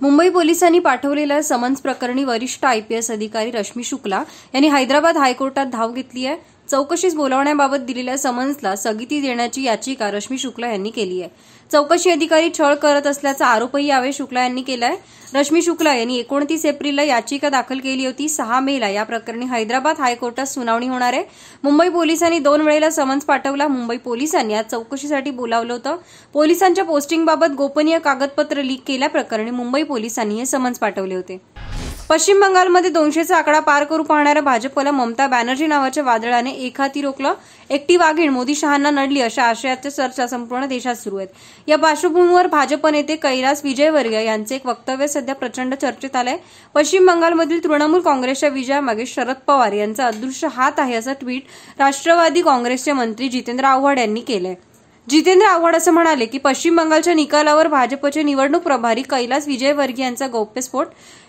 मुंबई पोलिसांनी पाठवलेल्या समन्स प्रकरणी वरिष्ठ आयपीएस अधिकारी रश्मी शुक्ला यांनी हैदराबाद हायकोर्टात धाव घेतली आहे. चौकशीस बोलावण्याबाबत दिलेल्या समन्सला स्थगिती देण्याची याचिका रश्मी शुक्ला यांनी केली आहे. चौकशी अधिकारी छळ करत असल्याचा आरोपही यावेळी शुक्ला यांनी केलाय. रश्मी शुक्ला यांनी एकोणतीस एप्रिलला याचिका दाखल केली होती. सहा मेला या प्रकरणी हैदराबाद हायकोर्टात सुनावणी होणार आहे. मुंबई पोलिसांनी दोन वेळेला समन्स पाठवला. मुंबई पोलिसांनी आज चौकशीसाठी बोलावलं होतं. पोलिसांच्या पोस्टिंगबाबत गोपनीय कागदपत्र लीक केल्याप्रकरणी मुंबई पोलिसांनी हे समन्स पाठवले होते. पश्चिम बंगालमध्ये दोनशेचा आकडा पार करू पाहणाऱ्या भाजपला ममता बॅनर्जी नावाच्या वादळाने एक हाती रोखलं एकटी वाघीण मोदी शहांना नडली अशा आशयाच्या चर्चा संपूर्ण देशात सुरू आहेत. या पार्श्वभूमीवर भाजप नेते कैलास विजयवर्गीय यांचे एक वक्तव्य सध्या प्रचंड चर्चेत आलंय. पश्चिम बंगालमधील तृणमूल काँग्रेसच्या विजयामागे शरद पवार यांचा अदृश्य हात आहे असं ट्विट राष्ट्रवादी काँग्रेसचे मंत्री जितेंद्र आव्हाड यांनी केलंय. जितेंद्र आव्हाड असं म्हणाले की पश्चिम बंगालच्या निकालावर भाजपचे निवडणूक प्रभारी कैलास विजयवर्गीय यांचा गौप्यस्फोट.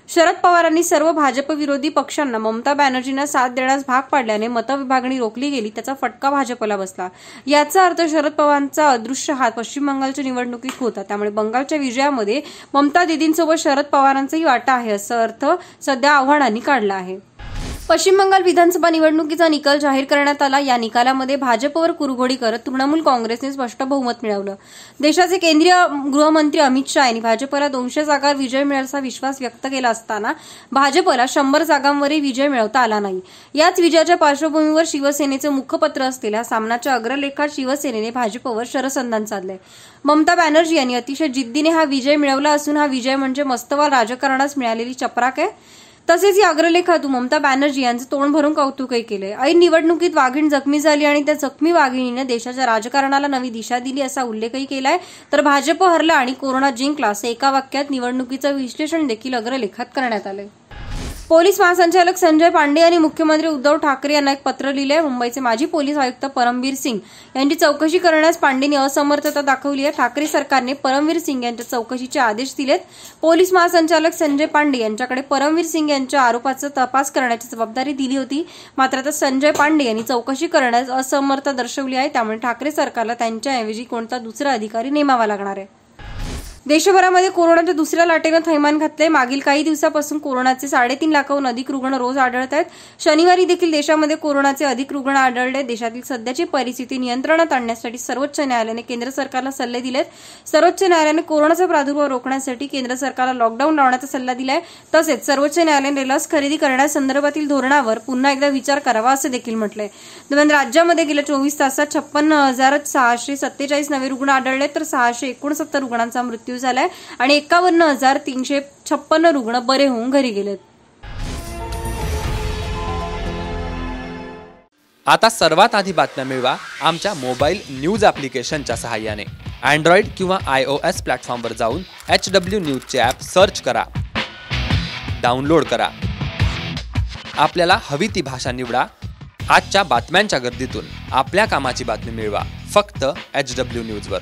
शरद पवारांनी सर्व भाजप विरोधी पक्षांना ममता बॅनर्जींना साथ देण्यास भाग पाडल्याने मतविभागणी रोखली गेली त्याचा फटका भाजपला बसला. याचा अर्थ शरद पवारांचा अदृश्य हात पश्चिम बंगालच्या निवडणुकीत होता. त्यामुळे बंगालच्या विजयामध्ये ममता दिदींसोबत शरद पवारांचाही वाटा आहे असा अर्थ सध्या आव्हाडांनी काढला आहे. पश्चिम बंगाल विधानसभा निवडणुकीचा निकाल जाहीर करण्यात आला. या निकालामध्ये भाजपवर कुरघोडी करत तृणमूल काँग्रेसने स्पष्ट बहुमत मिळवलं. देशाचे केंद्रीय गृहमंत्री अमित शाह यांनी भाजपला दोनशे जागांवर विजय मिळाल्याचा विश्वास व्यक्त केला असताना भाजपला शंभर जागांवरही विजय मिळवता आला नाही. याच विजयाच्या पार्श्वभूमीवर शिवसेनेचं मुखपत्र असलेल्या सामनाच्या अग्रलेखात शिवसेनेने भाजपवर शरसंधान साधलंय. ममता बॅनर्जी यांनी अतिशय जिद्दीने हा विजय मिळवला असून हा विजय म्हणजे मस्तवाल राजकारणास मिळालेली चपराक आहे. तसेच या अग्रलेखातून ममता बॅनर्जी यांचं तोंड भरून कौतुकही केले ऐन निवडणुकीत वाघीण जखमी झाली आणि त्या जखमी वाघिणीने देशाच्या राजकारणाला नवी दिशा दिली असा उल्लेखही केलाय. तर भाजप हरला आणि कोरोना जिंकला असं एका वाक्यात निवडणुकीचं विश्लेषण देखील अग्रलेखात करण्यात आलंय. पोलीस महासंचालक संजय पांडे यांनी मुख्यमंत्री उद्धव ठाकरे यांना एक पत्र लिहिले मुंबईचे माजी पोलीस आयुक्त परमवीर सिंग यांची चौकशी करण्यास पांडेंनी असमर्थता दाखवली आहे. ठाकरे सरकारने परमवीर सिंग यांच्या चौकशीचे आदेश दिलेत. पोलीस महासंचालक संजय पांडे यांच्याकडे परमवीर सिंग यांच्या आरोपाचा तपास करण्याची जबाबदारी दिली होती. मात्र आता संजय पांडे यांनी चौकशी करण्यास असमर्थता दर्शवली आहे. त्यामुळे ठाकरे सरकारला त्यांच्याऐवजी कोणता दुसरा अधिकारी नेमावा लागणार आहे. देशभरामध्ये कोरोनाच्या दुसऱ्या लाटेनं थैमान घातले मागील काही दिवसापासून कोरोनाचे साडेतीन लाखाहून अधिक रुग्ण रोज आढळत आहेत. शनिवारी देखील देशामध्ये कोरोनाचे अधिक रुग्ण आढळले. देशातील सध्याची परिस्थिती नियंत्रणात आणण्यासाठी सर्वोच्च न्यायालयाने केंद्र सरकारला सल्ले दिलेत. सर्वोच्च न्यायालयाने कोरोनाचा प्रादुर्भाव रोखण्यासाठी केंद्र सरकारला लॉकडाऊन लावण्याचा सल्ला दिलाय. तसेच सर्वोच्च न्यायालयाने लस खरेदी करण्यासंदर्भातील धोरणावर पुन्हा एकदा विचार करावा असं देखील म्हटलंय. दरम्यान राज्यामध्ये गेल्या चोवीस तासात छप्पन्न हजार सहाशे सत्तेचाळीस नवे रुग्ण आढळले. तर सहाशे एकोणसत्तर रुग्णांचा मृत्यू झालाय आणि एकावन्न हजार तीनशे छप्पन्न रुग्ण बरे होऊन घरी गेलेत. आता सर्वात आधी बातम्या मिळवा आमच्या मोबाईल न्यूज ॲप्लिकेशनच्या सहाय्याने. अँड्रॉइड किंवा आय ओ एस प्लॅटफॉर्मवर जाऊन एच डब्ल्यू न्यूजचे ॲप सर्च करा. डाउनलोड करा. आपल्याला हवी ती भाषा निवडा. आजच्या बातम्यांच्या गर्दीतून आपल्या कामाची बातमी मिळवा. फक्त एच डब्ल्यू न्यूजवर.